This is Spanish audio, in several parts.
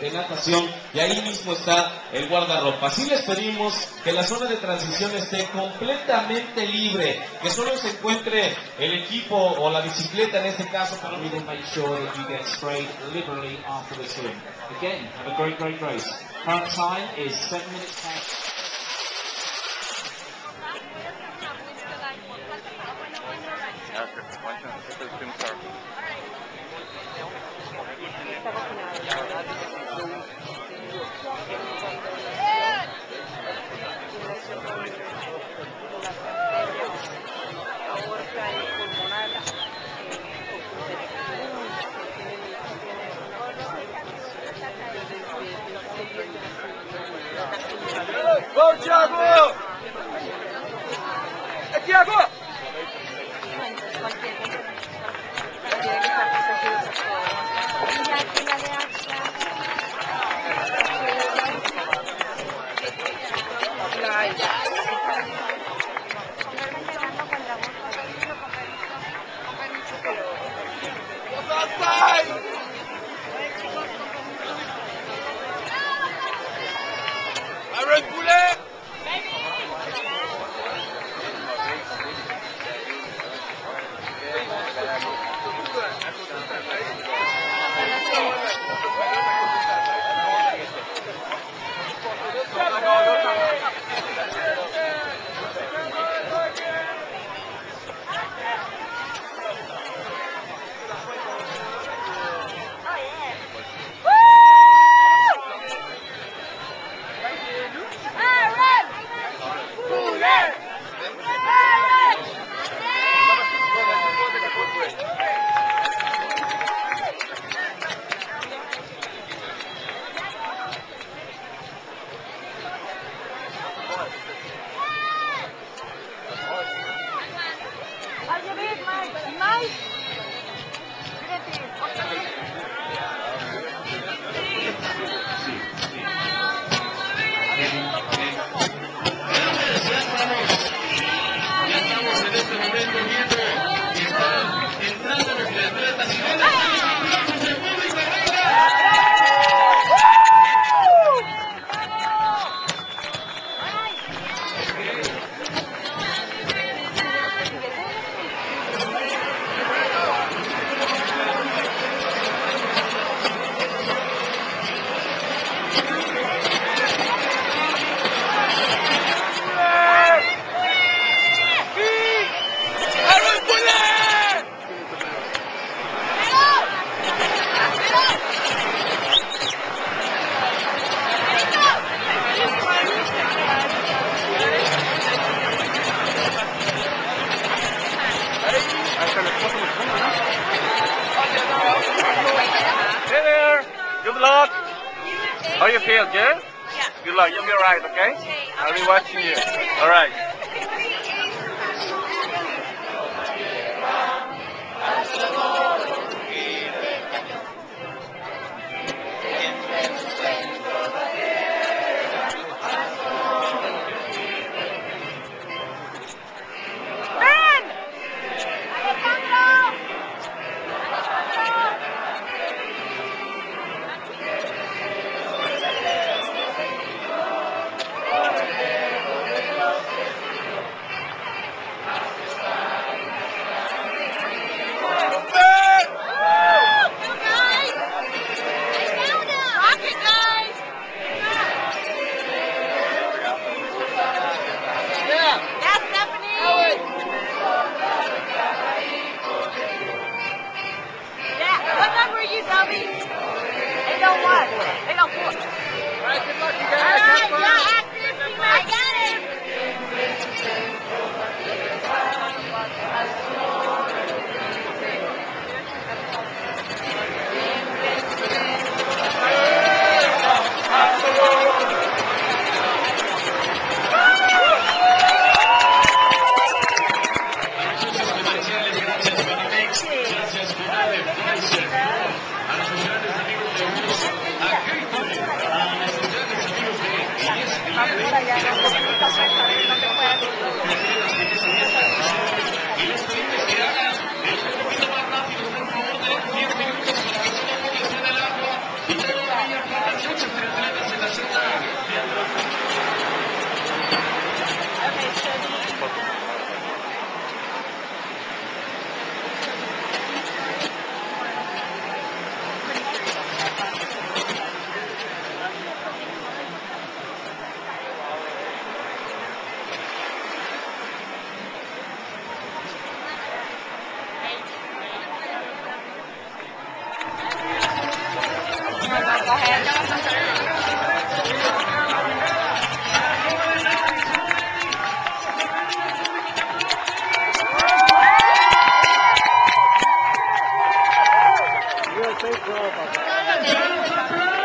de natación y ahí mismo está el guardarropa. Así les pedimos que la zona de transición esté completamente libre, que solo se encuentre el equipo o la bicicleta en este caso para will make sure that you get sprayed liberally after the swim. Again, have a great, great race. Current time is 7 minutes past. Jabber! Good luck. How you feel? Good? Yeah. Good luck. You'll be alright, okay? I'll be watching you. Alright. Good luck, you guys. más allá no te puedes Pegou, papai.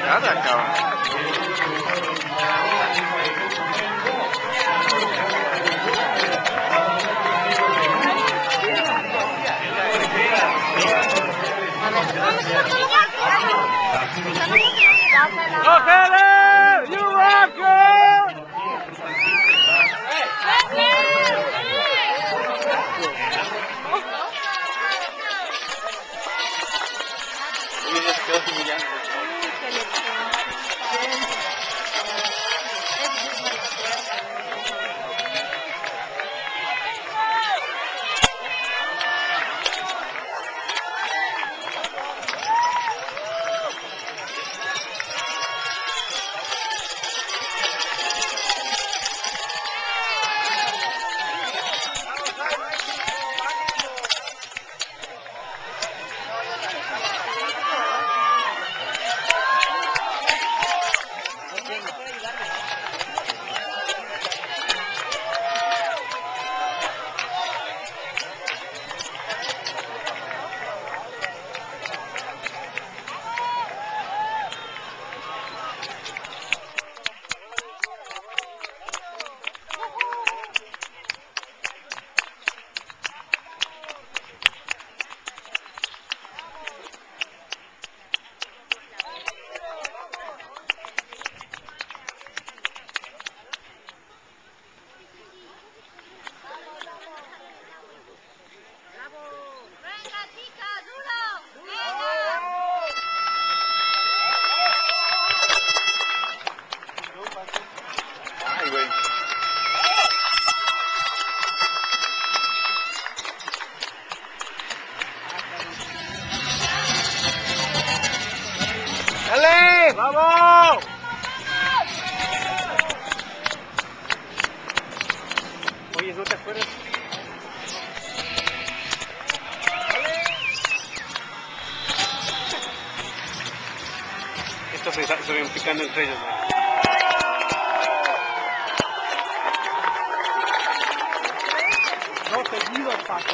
やだか。Yeah. Güey. ¡Dale! ¡Vamos! Oye, ¿no te acuerdas? Estos se, se ven picando entre ellos. fuck